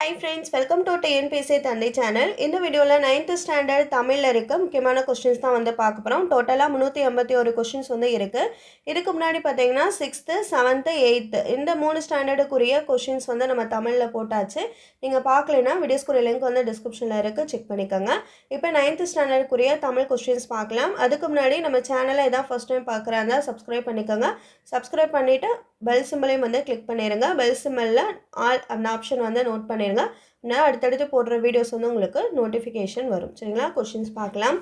Hi friends welcome to TNPSC தந்தை channel இந்த வீடியோவில் நைன்த்து ஸ்டாண்டர்ட் தமிழில் இருக்க. முக்கியமான கொஸ்டின்ஸ் தான் வந்து பார்க்க போகிறோம் டோட்டலாக முந்நூற்றி ஐம்பத்தி ஒரு கொஸ்டின்ஸ் வந்து இருக்குது இதுக்கு முன்னாடி பார்த்தீங்கன்னா சிக்ஸ்த்து செவன்த்து எயித்து இந்த மூணு ஸ்டாண்டர்டுக்குரிய கொஸ்டின்ஸ் வந்து நம்ம தமிழில் போட்டாச்சு. நீங்கள் பார்க்கலைன்னா வீடியோஸ்க்குரிய லிங்க் வந்து டிஸ்கிரிப்ஷனில் இருக்குது செக் பண்ணிக்கோங்க. இப்போ நைன்த்து ஸ்டாண்டர்டுக்குரிய தமிழ் கொஸ்டின்ஸ் பார்க்கலாம். அதுக்கு முன்னாடி நம்ம சேனலை இதான் ஃபஸ்ட் டைம் பார்க்குறாங்க சப்ஸ்கிரைப் பண்ணிக்கோங்க. சப்ஸ்கிரைப் பண்ணிவிட்டு பெல் சிம்பிளையும் வந்து கிளிக் பண்ணிடுங்க பெல் சிம்பிளில் ஆல் அந்த ஆப்ஷன் வந்து நோட் பண்ணிடுங்க நான் அடுத்தடுத்து போடுற வீடியோஸ் வந்து உங்களுக்கு நோட்டிஃபிகேஷன் வரும். சரிங்களா? கொஷின்ஸ் பார்க்கலாம்.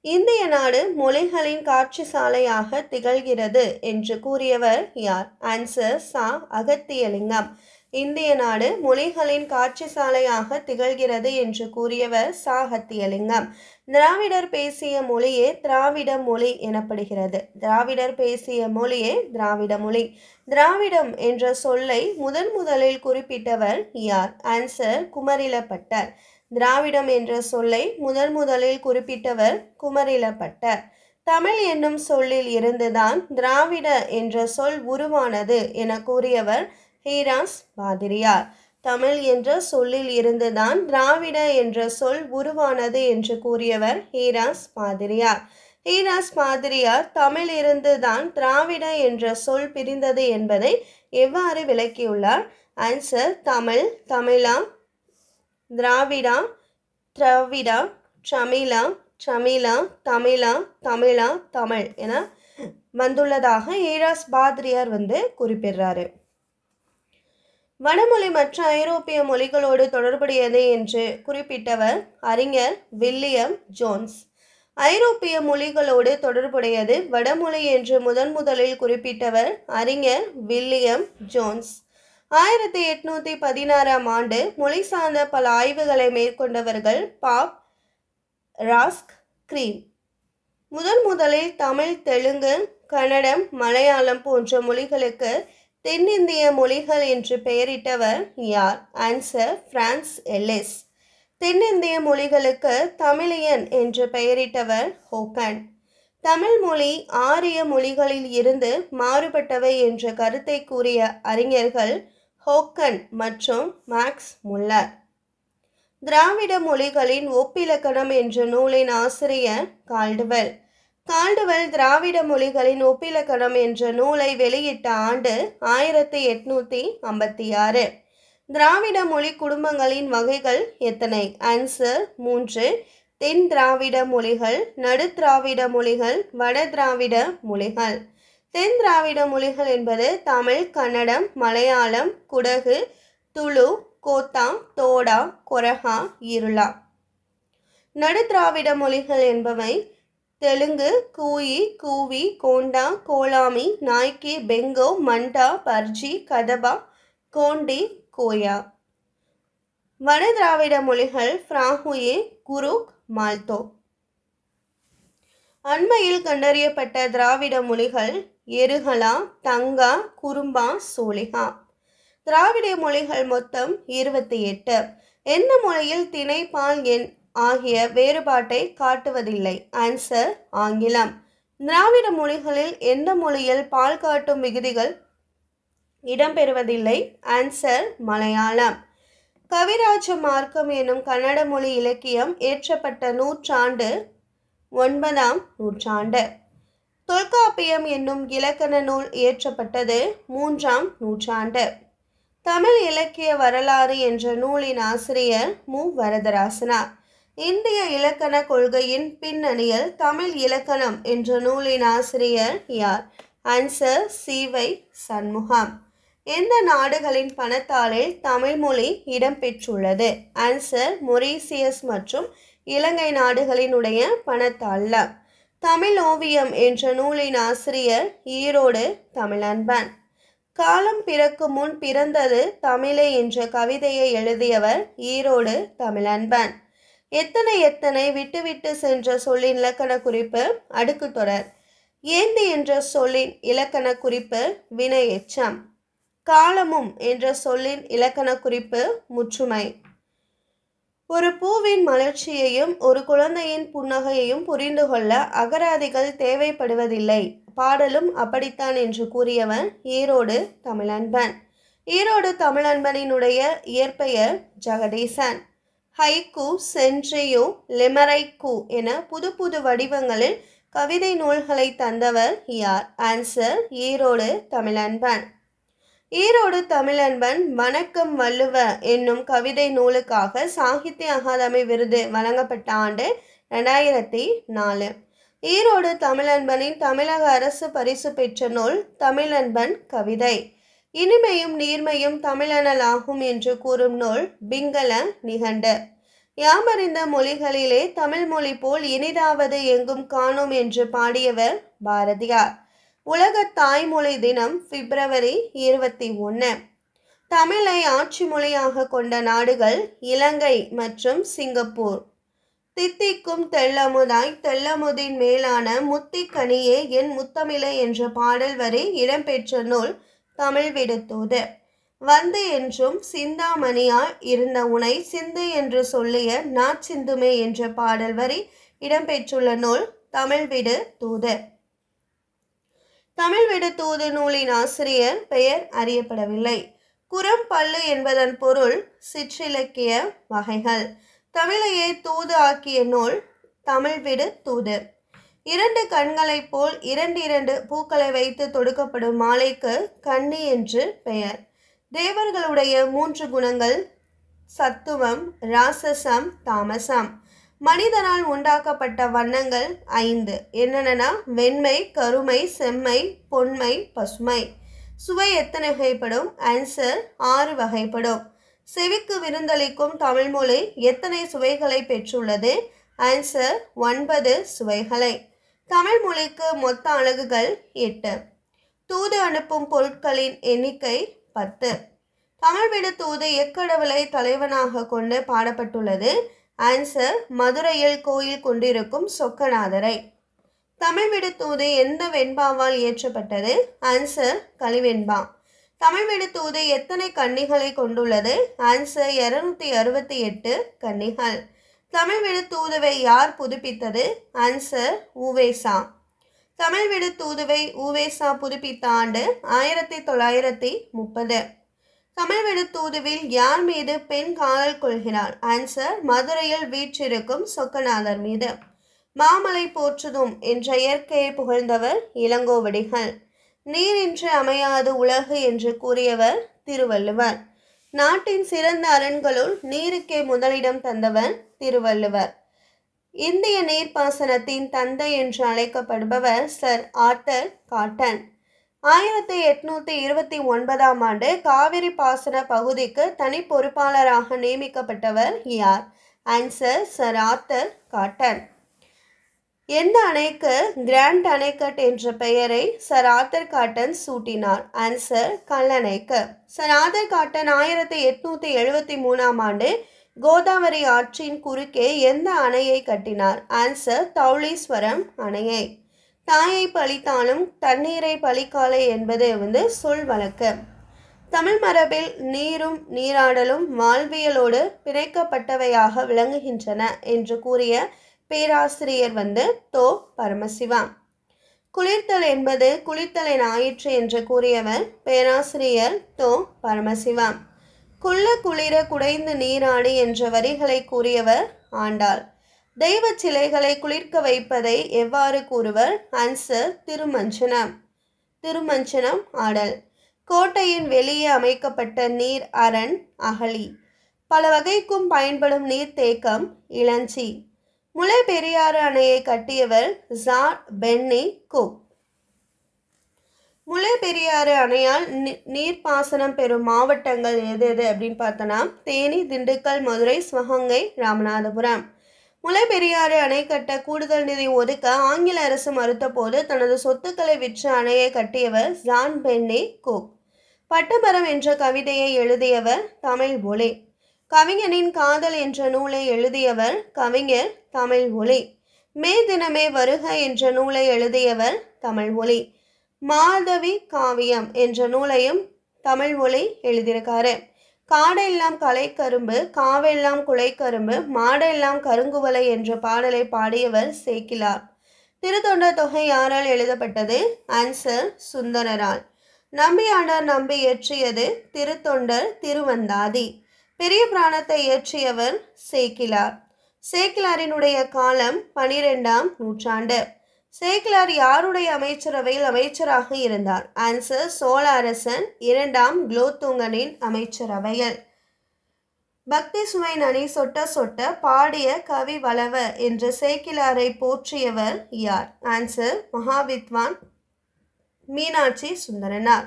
இந்திய நாடு மொழிகளின் காட்சி சாலையாக திகழ்கிறது என்று கூறியவர் யார்? ஆன்சர் சா அகத்தியலிங்கம். இந்திய நாடு மொழிகளின் காட்சி சாலையாக திகழ்கிறது என்று கூறியவர் சாகத்தியலிங்கம் திராவிடர் பேசிய மொழியே திராவிட மொழி எனப்படுகிறது. திராவிடர் பேசிய மொழியே திராவிட மொழி. திராவிடம் என்ற சொல்லை முதன் முதலில் குறிப்பிட்டவர் யார்? ஆன்சர் குமரிலப்பட்டர். திராவிடம் என்ற சொல்லை முதன் முதலில் குறிப்பிட்டவர் குமரிலப்பட்டர். தமிழ் என்னும் சொல்லில் இருந்துதான் திராவிட என்ற சொல் உருவானது என கூறியவர் ஹீராஸ் பாதிரியார் தமிழ் என்ற சொல்லில் இருந்துதான் திராவிட என்ற சொல் உருவானது என்று கூறியவர் ஹீராஸ் பாதிரியார் ஹீராஸ் பாதிரியார் தமிழ் இருந்துதான் திராவிட என்ற சொல் பிரிந்தது என்பதை எவ்வாறு விளக்கியுள்ளார்? ஆன்சர் தமிழ் தமிழா திராவிடா திராவிடா ட்ரமிழா ட்ரமிழா தமிழா தமிழா தமிழ் என வந்துள்ளதாக ஹீராஸ் பாத்ரியார் வந்து குறிப்பிடுறாரு. வடமொழி மற்ற ஐரோப்பிய மொழிகளோடு தொடர்புடையது என்று குறிப்பிட்டவர் அறிஞர் வில்லியம் ஜோன்ஸ். ஐரோப்பிய மொழிகளோடு தொடர்புடையது வடமொழி என்று முதன் முதலில் குறிப்பிட்டவர் அறிஞர் வில்லியம் ஜோன்ஸ். ஆயிரத்தி எட்நூற்றி பதினாறாம் ஆண்டு மொழி சார்ந்த பல ஆய்வுகளை மேற்கொண்டவர்கள் பாப் ராஸ்க் கிரீம் முதன் முதலில் தமிழ் தெலுங்கு கன்னடம் மலையாளம் போன்ற மொழிகளுக்கு தென்னிந்திய மொழிகள் என்று பெயரிட்டவர் யார்? ஆன்சர் பிரான்ஸ் எல்லிஸ் தென்னிந்திய மொழிகளுக்கு தமிழியன் என்று பெயரிட்டவர் ஹோக்கன் தமிழ் மொழி ஆரிய மொழிகளில் இருந்து மாறுபட்டவை என்ற கருத்தை கூறிய அறிஞர்கள் ஹோக்கன் மற்றும் மேக்ஸ் முல்லர் திராவிட மொழிகளின் ஒப்பிலக்கணம் என்ற நூலின் ஆசிரியர் கால்டுவெல் கால்டுவெல் திராவிட மொழிகளின் ஒப்பிலக்கணம் என்ற நூலை வெளியிட்ட ஆண்டு ஆயிரத்தி எட்நூற்றி ஐம்பத்தி ஆறு. திராவிட மொழி குடும்பங்களின் வகைகள் எத்தனை? ஆன்சர் மூன்று. தென் திராவிட மொழிகள் நடு திராவிட மொழிகள் வட திராவிட மொழிகள். தென் திராவிட மொழிகள் என்பது தமிழ் கன்னடம் மலையாளம் குடகு துளு கோத்தா தோடா கொரகா இருளா. நடு திராவிட மொழிகள் என்பவை தெலுங்கு கூயி கூவி கோண்டா கோலாமி நாய்க்கி பெங்கோ மண்டா பர்ஜி கதபா கோண்டி கோயா. வட திராவிட மொழிகள் ஃப்ராஹுயே குருக் மால்தோ. அண்மையில் கண்டறியப்பட்ட திராவிட மொழிகள் எருகலா தங்கா குறும்பா சோலிகா திராவிட மொழிகள் மொத்தம் இருபத்தி எட்டு. எந்த மொழியில் திணைப்பால் என் எண் ஆகிய வேறுபாட்டை காட்டுவதில்லை. ஆன்சர் ஆங்கிலம். திராவிட மொழிகளில் எந்த மொழியில் பால் காட்டும் விகுதிகள் இடம்பெறுவதில்லை? ஆன்சர் மலையாளம். கவிராஜ மார்க்கம் எனும் கன்னட மொழி இலக்கியம் ஏற்றப்பட்ட நூற்றாண்டு ஒன்பதாம் நூற்றாண்டு. தொல்காப்பியம் என்னும் இலக்கண நூல் இயற்றப்பட்டது மூன்றாம் நூற்றாண்டு. தமிழ் இலக்கிய வரலாறு என்ற நூலின் ஆசிரியர் மு. வரதராசனார் இந்திய இலக்கண கொள்கையின் பின்னணியில் தமிழ் இலக்கணம் என்ற நூலின் ஆசிரியர் யார்? ஆன்சர் சிவை சண்முகம். எந்த நாடுகளின் பணத்தாளில் தமிழ்மொழி இடம்பெற்றுள்ளது ஆன்சர் மொரீசியஸ் மற்றும் இலங்கை நாடுகளினுடைய பணத்தாள தமிழ் ஓவியம் என்ற நூலின் ஆசிரியர் ஈரோடு தமிழன்பன். காலம் பிறக்கும் முன் பிறந்தது தமிழே என்ற கவிதையை எழுதியவர் ஈரோடு தமிழன்பன். எத்தனை எத்தனை விட்டுவிட்டு சென்ற சொல்லின் இலக்கண குறிப்பு? அடுக்கு தொடர். ஏந்தி என்ற சொல்லின் இலக்கண குறிப்பு வினை எச்சம் காலமும் என்ற சொல்லின் இலக்கண குறிப்பு முற்றுமை. ஒரு பூவின் மலர்ச்சியையும் ஒரு குழந்தையின் புன்னகையையும் புரிந்து கொள்ள அகராதிகள் தேவைப்படுவதில்லை. பாடலும் அப்படித்தான் என்று கூறியவன் ஈரோடு தமிழன்பன். ஈரோடு தமிழன்பனினுடைய இயற்பெயர் ஜெகதீசன். ஹைக்கு சென்ட்ரியோ லிமரைக்கு என புது புது வடிவங்களில் கவிதை நூல்களை தந்தவர் யார்? ஆன்சர் ஈரோடு தமிழன்பன். ஈரோடு தமிழன்பன் வணக்கம் வள்ளுவ என்னும் கவிதை நூலுக்காக சாகித்ய அகாதமி விருது வழங்கப்பட்ட ஆண்டு ரெண்டாயிரத்தி நாலு. ஈரோடு தமிழன்பனின் தமிழக அரசு பரிசு பெற்ற நூல் தமிழன்பன் கவிதை. இனிமையும் நீர்மையும் தமிழனலாகும் என்று கூறும் நூல் பிங்கள நிகண்டு. யாமறிந்த மொழிகளிலே தமிழ் மொழி போல் இனிதாவது எங்கும் காணோம் என்று பாடியவர் பாரதியார். உலக தாய்மொழி தினம் பிப்ரவரி இருபத்தி ஒன்று தமிழை ஆட்சி மொழியாக கொண்ட நாடுகள் இலங்கை மற்றும் சிங்கப்பூர். தித்திக்கும் தெள்ளமுதாய் தெள்ளமுதின் மேலான முத்திக்கனியே என் முத்தமிழை என்ற பாடல் வரை இடம்பெற்ற நூல் தமிழ் விடுத்தோது. வந்து என்றும் சிந்தாமணியால் இருந்த உனை சிந்து என்று சொல்லிய நாச்சிந்துமே என்ற பாடல் வரி இடம்பெற்றுள்ள நூல் தமிழ் விடு தூது தமிழ் விடு தூது நூலின் ஆசிரியர் பெயர் அறியப்படவில்லை. குரம் பல்லு என்பதன் பொருள் சிற்றிலக்கிய வகைகள். தமிழையே தூது ஆக்கிய நூல் தமிழ் விடு தூது இரண்டு கண்களைப் போல் இரண்டு இரண்டு பூக்களை வைத்து தொடுக்கப்படும் மாலைக்கு கன்னி என்று பெயர். தேவர்களுடைய மூன்று குணங்கள் சத்துவம் ராசசம் தாமசம். மனிதனால் உண்டாக்கப்பட்ட வண்ணங்கள் ஐந்து. என்னென்னா வெண்மை கருமை செம்மை பொன்மை பசுமை. சுவை எத்தனை வகைப்படும்? ஆன்சர் ஆறு வகைப்படும். செவிக்கு விருந்தளிக்கும் தமிழ்மொழி எத்தனை சுவைகளை பெற்றுள்ளது? ஆன்சர் ஒன்பது சுவைகளை. தமிழ் மொழிக்கு மொத்த அலகுகள் எட்டு. தூது அனுப்பும் பொருட்களின் எண்ணிக்கை பத்து. தமிழ்விடு தூது எக்கடவுளை தலைவனாக கொண்டு பாடப்பட்டுள்ளது. ஆன்சர் மதுரையில் கோயில் கொண்டிருக்கும் சொக்கநாதரை. தமிழ்விடு தூது எந்த வெண்பாவால் இயற்றப்பட்டது? ஆன்சர் கலிவெண்பா. தமிழ்விடு தூது எத்தனை கன்னிகளை கொண்டுள்ளது? ஆன்சர் இருநூத்தி அறுபத்தி எட்டு கன்னிகள். தமிழ் விடு தூதுவை யார் புதுப்பித்தது? ஆன்சர் ஊவேசா. தமிழ் விடு தூதுவை ஊவேசா புதுப்பித்த ஆண்டு ஆயிரத்தி தொள்ளாயிரத்தி முப்பது. தமிழ் விடு தூதுவில் யார் மீது பெண் காதல் கொள்கிறார் ஆன்சர் மதுரையில் வீற்றிருக்கும் சொக்கநாதர் மீது. மாமலை போற்றுதும் என்ற இயற்கையை புகழ்ந்தவர் இளங்கோவடிகள். நீரின்றி அமையாது உலகு என்று கூறியவர் திருவள்ளுவர். நாட்டின் சிறந்த அரண்களுள் நீருக்கே முதலிடம் தந்தவர் திருவள்ளுவர். இந்திய நீர்ப்பாசனத்தின் தந்தை என்று அழைக்கப்படுபவர் சர் ஆர்த்தர் காட்டன். ஆயிரத்தி எட்நூத்தி இருபத்தி ஒன்பதாம் ஆண்டு காவிரி பாசன பகுதிக்கு தனி பொறுப்பாளராக நியமிக்கப்பட்டவர் யார்? Answer sir Arthur Cotton. எந்த அணைக்கு கிராண்ட் அணைக்கட் என்ற பெயரை சர் ஆத்தர் காட்டன் சூட்டினார்? ஆன்சர் கல்லணைக்கு. சர் ஆத்தர் காட்டன் ஆயிரத்தி எட்நூத்தி எழுபத்தி மூணாம் ஆண்டு கோதாவரி ஆற்றின் குறுக்கே எந்த அணையை கட்டினார்? ஆன்சர் தௌளீஸ்வரம் அணையை. தாயை பழித்தாலும் தண்ணீரை பழிக்காலை என்பது வந்து சொல் வழக்கு. தமிழ் மரபில் நீரும் நீராடலும் வாழ்வியலோடு பிணைக்கப்பட்டவையாக விளங்குகின்றன என்று கூறிய பேராசிரியர் வந்து தோ பரமசிவா. குளிர்த்தல் என்பது குளிர்த்தலின் ஆயிற்று என்று கூறியவர் பேராசிரியர் தோ பரமசிவா. குள்ள குளிர குடைந்து நீராடி என்ற வரிகளை கூறியவர் ஆண்டாள். தெய்வ சிலைகளை குளிர்க்க வைப்பதை எவ்வாறு கூறுவர்? அன்சர் திருமஞ்சனம். திருமஞ்சனம் ஆடல். கோட்டையின் வெளியே அமைக்கப்பட்ட நீர் அரண் அகழி. பல வகைக்கும் பயன்படும் நீர்த்தேக்கம் இளஞ்சி. முல்லை பெரியாறு அணையை கட்டியவர் ஜான் பென்னி குக் முல்லை பெரியாறு அணையால் நீ- நீர்ப்பாசனம் பெறும் மாவட்டங்கள் எது எது அப்படின்னு பார்த்தோன்னா தேனி திண்டுக்கல் மதுரை சிவகங்கை ராமநாதபுரம். முல்லை பெரியாறு அணை கட்ட கூடுதல் நிதி ஒதுக்க ஆங்கில அரசு மறுத்தபோது தனது சொத்துக்களை விற்று அணையை கட்டியவர் ஜான் பென்னி குக் பட்டமரம் என்ற கவிதையை எழுதியவர் தமிழ் மொழி கவிஞனின் காதல் என்ற நூலை எழுதியவர் கவிஞர் தமிழ் ஒளி மே தினமே வருக என்ற நூலை எழுதியவர் தமிழ் ஒளி மாதவி காவியம் என்ற நூலையும் தமிழ் ஒளி எழுதியிருக்காரு. காடெல்லாம் கலைக்கரும்பு காவெல்லாம் குலைக்கரும்பு மாடெல்லாம் கருங்குவலை என்ற பாடலை பாடியவர் சேக்கிலார். திருத்தொண்ட தொகை யாரால் எழுதப்பட்டது? ஆன்சர் சுந்தரரால். நம்பியாண்டார் நம்பி இயற்றியது திருத்தொண்டர் திருவந்தாதி. பெரிய பிராணத்தை இயற்றியவர் சேக்கிலார். சேக்கிலாரினுடைய காலம் பனிரெண்டாம் நூற்றாண்டு. சேக்கிலார் யாருடைய அமைச்சரவையில் அமைச்சராக இருந்தார்? ஆன்சர் சோழ அரசன் இரண்டாம் குலோத்துங்கனின் அமைச்சரவையில். பக்தி சுவை நனி சொட்ட சொட்ட பாடிய கவி வளவ என்ற சேக்கிலாரை போற்றியவர் யார்? ஆன்சர் மகாவித்வான் மீனாட்சி சுந்தரனார்.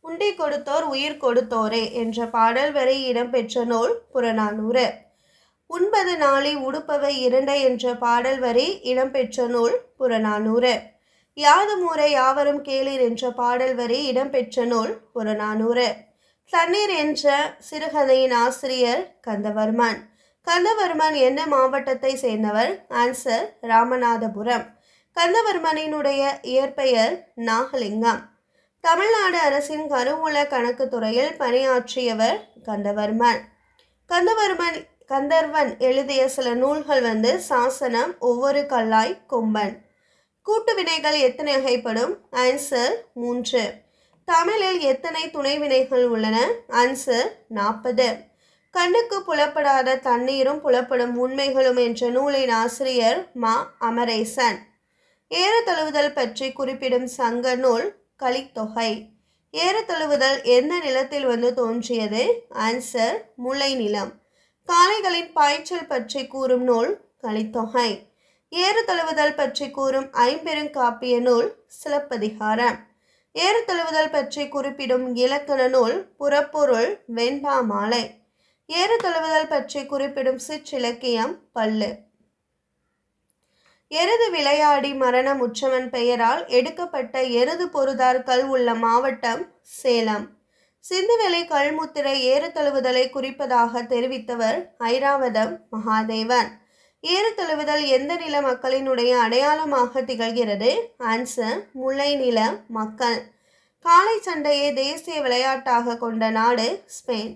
உண்டி கொடுத்தோர் உயிர் கொடுத்தோரே என்ற பாடல் வரை இடம்பெற்ற நூல் புறநானூறு. உண்பது நாளை உடுப்பவை இரண்டை என்ற பாடல் வரி இடம்பெற்ற நூல் புறநானூறு. யாதும் யாவரும் கேளீர் என்ற பாடல் வரி இடம்பெற்ற நூல் புறநானூறு. தண்ணீர் என்ற சிறுகதையின் ஆசிரியர் கந்தவர்மன். கந்தவர்மன் என்ன மாவட்டத்தை சேர்ந்தவர்? ஆன்சர் ராமநாதபுரம். கந்தவர்மனினுடைய இயற்பெயர் நாகலிங்கம். தமிழ்நாடு அரசின் கருவூல கணக்கு துறையில் பணியாற்றியவர் கந்தவர்மன். கந்தவர்மன் கந்தர்வன் எழுதிய சில நூல்கள் வந்து சாசனம் ஒவ்வொரு கல்லாய் கொம்பன். கூட்டு வினைகள் எத்தனை வகைப்படும்? ஆன்சர் மூன்று. தமிழில் எத்தனை துணை வினைகள் உள்ளன? ஆன்சர் நாற்பது. கண்ணுக்கு புலப்படாத தண்ணீரும் புலப்படும் உண்மைகளும் என்ற நூலின் ஆசிரியர் மா. அமரேசன். ஏறத்தழுவுதல் பற்றி குறிப்பிடும் சங்க நூல் கலித்தொகை ஏறத்தழுவுதல் எந்த நிலத்தில் வந்து தோன்றியது? ஆன்சர் முல்லை நிலம் காளைகளின் பாய்ச்சல் பற்றி கூறும் நூல் கலித்தொகை. ஏறு தழுவுதல் பற்றி கூறும் ஐம்பெருங்காப்பிய நூல் சிலப்பதிகாரம். ஏறு தழுவுதல் பற்றி குறிப்பிடும் இலக்கண நூல் புறப்பொருள் வெண்பா மாலை. ஏறு தழுவுதல் பற்றி குறிப்பிடும் சிற்றிலக்கியம் பல்லு. எருது விளையாடி மரணம் உற்றவன் பெயரால் எடுக்கப்பட்ட எருது பொருதார் கல் உள்ள மாவட்டம் சேலம். சிந்துவெளி கல்முத்திரை ஏறுதழுவுதலை குறிப்பதாக தெரிவித்தவர் ஐராவதம் மகாதேவன். ஏறுதழுவுதல் எந்த நில மக்களினுடைய அடையாளமாக திகழ்கிறது? ஆன்சர் முல்லை நில மக்கள். காலை சண்டையை தேசிய விளையாட்டாக கொண்ட நாடு ஸ்பெயின்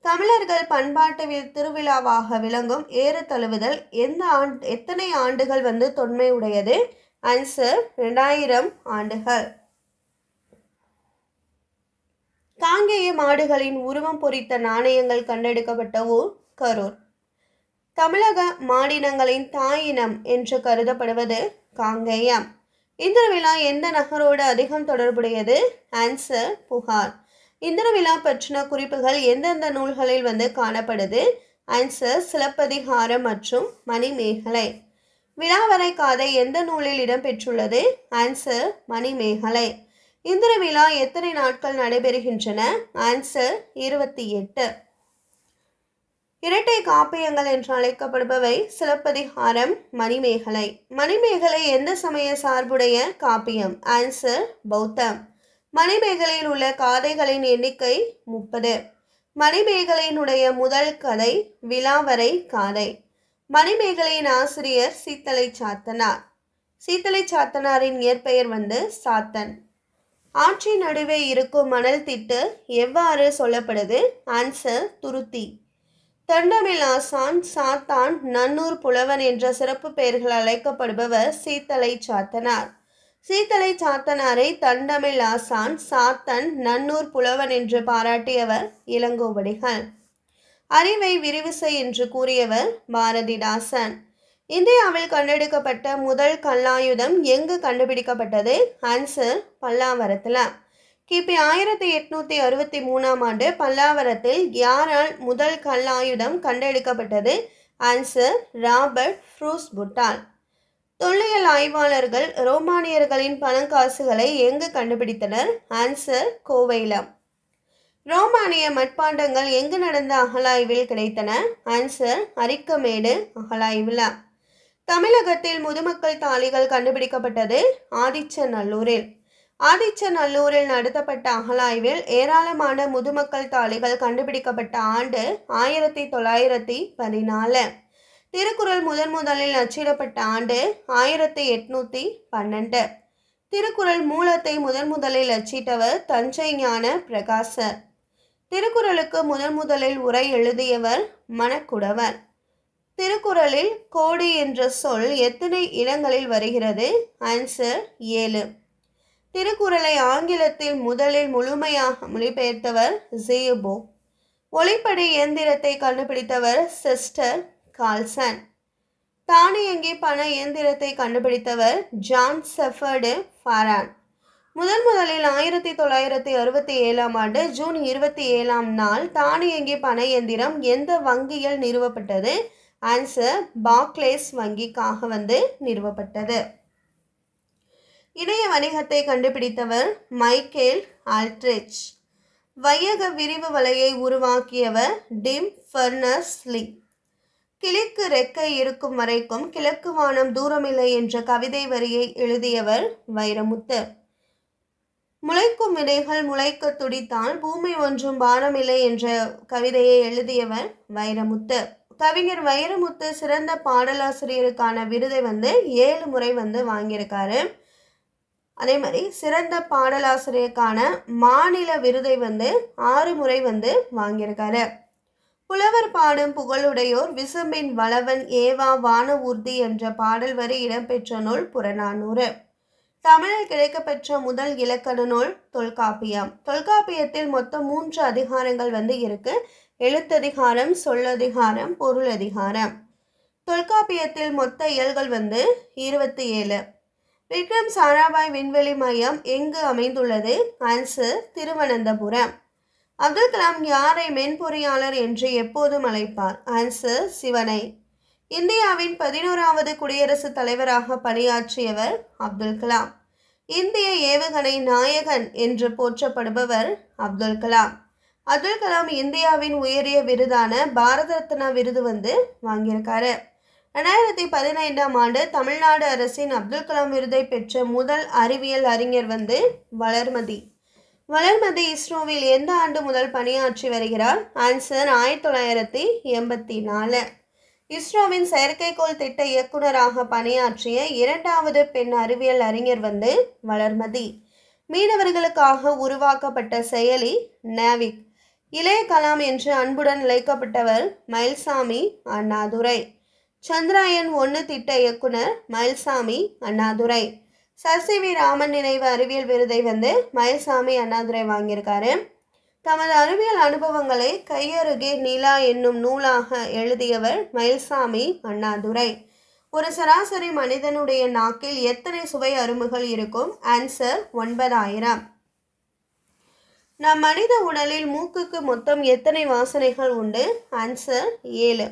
தமிழர்கள் பண்பாட்டு திருவிழாவாக விளங்கும் ஏறு தழுவுதல் எந்த ஆண் எத்தனை ஆண்டுகள் வந்து தொன்மை உடையது ஆன்சர் ரெண்டாயிரம் ஆண்டுகள். காங்கேய மாடுகளின் உருவம் பொறித்த நாணயங்கள் கண்டெடுக்கப்பட்ட ஊர் கரூர். தமிழக மாநிலங்களின் தாயினம் என்று கருதப்படுவது காங்கேயம். இந்த விழா எந்த நகரோடு அதிகம் தொடர்புடையது? ஆன்சர் புகார். இந்த விழா பற்றின குறிப்புகள் எந்தெந்த நூல்களில் வந்து காணப்படுது? ஆன்சர் சிலப்பதிகாரம் மற்றும் மணிமேகலை. விழாவரை காதை எந்த நூலில் இடம்பெற்றுள்ளது ஆன்சர் மணிமேகலை. இந்திர விழா எத்தனை நாட்கள் நடைபெறுகின்றன? ஆன்சர் இருபத்தி எட்டு. இரட்டை காப்பியங்கள் என்று அழைக்கப்படுபவை சிலப்பதிகாரம் மணிமேகலை. மணிமேகலை எந்த சமய சார்புடைய காப்பியம்? ஆன்சர் பௌத்தம். மணிமேகலையில் உள்ள காதைகளின் எண்ணிக்கை முப்பது. மணிமேகலையினுடைய முதல் கதை விழாவரை காதை. மணிமேகலையின் ஆசிரியர் சீத்தலை சாத்தனார் சீத்தலை சாத்தனாரின் இயற்பெயர் வந்து சாத்தன். ஆற்றின் நடுவே இருக்கும் மணல் திட்டு எவ்வாறு சொல்லப்படுது? ஆன்சர் துருத்தி. தண்டமில் ஆசான் சாத்தான் நன்னூர் புலவன் என்ற சிறப்பு பெயர்கள் அழைக்கப்படுபவர் சீத்தலை சாத்தனார். சீத்தலை சாத்தனாரை தண்டமில் ஆசான் சாத்தன் நன்னூர் புலவன் என்று பாராட்டியவர் இளங்கோவடிகள். அறிவை விரிவு செய் என்று கூறியவர் பாரதிதாசன். இந்தியாவில் கண்டெடுக்கப்பட்ட முதல் கல்லாயுதம் எங்கு கண்டுபிடிக்கப்பட்டது? ஆன்சர் பல்லாவரத்தில். கிபி ஆயிரத்தி எட்நூற்றி அறுபத்தி மூணாம் ஆண்டு பல்லாவரத்தில் யாரால் முதல் கல்லாயுதம் கண்டெடுக்கப்பட்டது? ஆன்சர் ராபர்ட் ஃப்ரூஸ் புட்டால் தொல்லியல் ஆய்வாளர்கள் ரோமானியர்களின் பணங்காசுகளை எங்கு கண்டுபிடித்தனர்? ஆன்சர் கோவைலம். ரோமானிய மட்பாண்டங்கள் எங்கு நடந்த அகலாய்வில் கிடைத்தன? ஆன்சர் அரிக்கமேடு அகலாய்வில். தமிழகத்தில் முதுமக்கள் தாலிகள் கண்டுபிடிக்கப்பட்டது ஆதிச்சநல்லூரில். ஆதிச்சநல்லூரில் நடத்தப்பட்ட அகழாய்வில் ஏராளமான முதுமக்கள் தாலிகள் கண்டுபிடிக்கப்பட்ட ஆண்டு ஆயிரத்தி தொள்ளாயிரத்தி பதினாலு. திருக்குறள் முதன் முதலில் அச்சிடப்பட்ட ஆண்டு ஆயிரத்தி எட்நூத்தி பன்னெண்டு. திருக்குறள் மூலத்தை முதன் முதலில் அச்சிட்டவர் தஞ்சை ஞான பிரகாசர். திருக்குறளுக்கு முதன் முதலில் உரை எழுதியவர் மணக்குடவர் திருக்குறளில் கோடி என்ற சொல் எத்தனை இடங்களில் வருகிறது? ஆன்சர் ஏழு. திருக்குறளை ஆங்கிலத்தில் முதலில் முழுமையாக மொழிபெயர்த்தவர் ஜியுபோ ஒளிப்படை இயந்திரத்தை கண்டுபிடித்தவர் சிஸ்டர் கால்சன் தானியங்கி பண இயந்திரத்தை கண்டுபிடித்தவர் ஜான் செஃபர்டு ஃபாரான் முதன் முதலில் ஆயிரத்தி தொள்ளாயிரத்தி அறுபத்தி ஏழாம் ஆண்டு ஜூன் இருபத்தி ஏழாம் நாள் தானியங்கி பண இயந்திரம் எந்த வங்கியில் நிறுவப்பட்டது? ஆன்சர் பாக்லேஸ் வங்கிக்காக வந்து நிறுவப்பட்டது. இணைய வணிகத்தை கண்டுபிடித்தவர் மைக்கேல் ஆல்ட்ரிச் வையக விரிவு வலையை உருவாக்கியவர் டிம் ஃபர்னஸ்லி கிழக்கு ரெக்கை இருக்கும் வரைக்கும் கிழக்கு வானம் தூரமில்லை என்ற கவிதை வரியை எழுதியவர் வைரமுத்து. முளைக்கும் விதைகள் முளைக்க துடித்தால் பூமி ஒன்றும் பாரமில்லை என்ற கவிதையை எழுதியவர் வைரமுத்து. கவிஞர் வைரமுத்து சிறந்த பாடலாசிரியருக்கான விருதை வந்து ஏழு முறை வந்து வாங்கியிருக்காரு. அதே மாதிரி சிறந்த பாடலாசிரியருக்கான மாநில விருதை வந்து ஆறு முறை வந்து வாங்கியிருக்காரு. புலவர் பாடும் புகழுடையோர் விசும்பின் வளவன் ஏவா வான ஊர்தி என்ற பாடல் வரி இடம்பெற்ற நூல் புறநானூறு. தமிழில் கிடைக்கப்பெற்ற முதல் இலக்கண நூல் தொல்காப்பியம். தொல்காப்பியத்தில் மொத்தம் மூன்று அதிகாரங்கள் வந்து இருக்கு. எழுத்ததிகாரம் சொல்லதிகாரம் பொருளதிகாரம். தொல்காப்பியத்தில் மொத்த இயல்கள் வந்து இருபத்தி ஏழு விக்ரம் சாராபாய் விண்வெளி மையம் எங்கு அமைந்துள்ளது? ஆன்சர் திருவனந்தபுரம். அப்துல் கலாம் யாரை மென்பொறியாளர் என்று எப்போதும் அழைப்பார்? ஆன்சர் சிவனை. இந்தியாவின் பதினோராவது குடியரசுத் தலைவராக பணியாற்றியவர் அப்துல் கலாம். இந்திய ஏவுகணை நாயகன் என்று போற்றப்படுபவர் அப்துல் கலாம். அப்துல் கலாம் இந்தியாவின் உயரிய விருதான பாரத ரத்னா விருது வந்து வாங்கியிருக்காரு. ரெண்டாயிரத்தி பதினைந்தாம் ஆண்டு தமிழ்நாடு அரசின் அப்துல் கலாம் விருதை பெற்ற முதல் அறிவியல் அறிஞர் வந்து வளர்மதி. வளர்மதி இஸ்ரோவில் எந்த ஆண்டு முதல் பணியாற்றி வருகிறார்? ஆன்சர் ஆயிரத்தி தொள்ளாயிரத்தி எண்பத்தி நாலு. இஸ்ரோவின் செயற்கைக்கோள் திட்ட இயக்குநராக பணியாற்றிய இரண்டாவது பெண் அறிவியல் அறிஞர் வந்து வளர்மதி. மீனவர்களுக்காக உருவாக்கப்பட்ட செயலி நேவிக். இளைய கலாம் என்று அன்புடன் அழைக்கப்பட்டவர் மயில்சாமி அண்ணாதுரை. சந்திராயன் ஒன்று திட்ட இயக்குனர் Mayilsamy Annadurai. Sir C V Raman நினைவு அறிவியல் விருதை வந்து மயில்சாமி அண்ணாதுரை வாங்கியிருக்காரு. தமது அறிவியல் அனுபவங்களை கையருகே நிலா என்னும் நூலாக எழுதியவர் மயில்சாமி அண்ணாதுரை. ஒரு சராசரி மனிதனுடைய நாக்கில் எத்தனை சுவை அரும்புகள் இருக்கும்? ஆன்சர் ஒன்பதாயிரம். நம் மனித உடலில் மூக்குக்கு மொத்தம் எத்தனை வாசனைகள் உண்டு? ஆன்சர் ஏழு.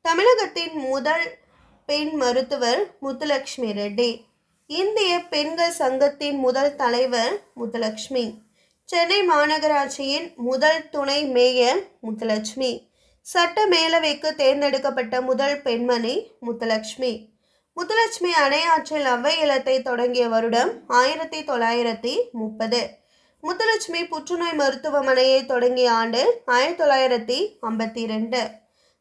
தமிழகத்தின் முதல் பெண் மருத்துவர் முத்துலட்சுமி ரெட்டி. இந்திய பெண்கள் சங்கத்தின் முதல் தலைவர் முத்துலட்சுமி சென்னை மாநகராட்சியின் முதல் துணை மேயர் முத்துலட்சுமி சட்ட மேலவைக்கு தேர்ந்தெடுக்கப்பட்ட முதல் பெண்மணி முத்துலட்சுமி முத்துலட்சுமி அணையாற்றில் அவ்வை இல்லத்தை தொடங்கிய வருடம் ஆயிரத்தி தொள்ளாயிரத்தி முப்பது. முத்துலட்சுமி புற்றுநோய் மருத்துவமனையை தொடங்கிய ஆண்டு ஆயிரத்தி தொள்ளாயிரத்தி ஐம்பத்தி ரெண்டு.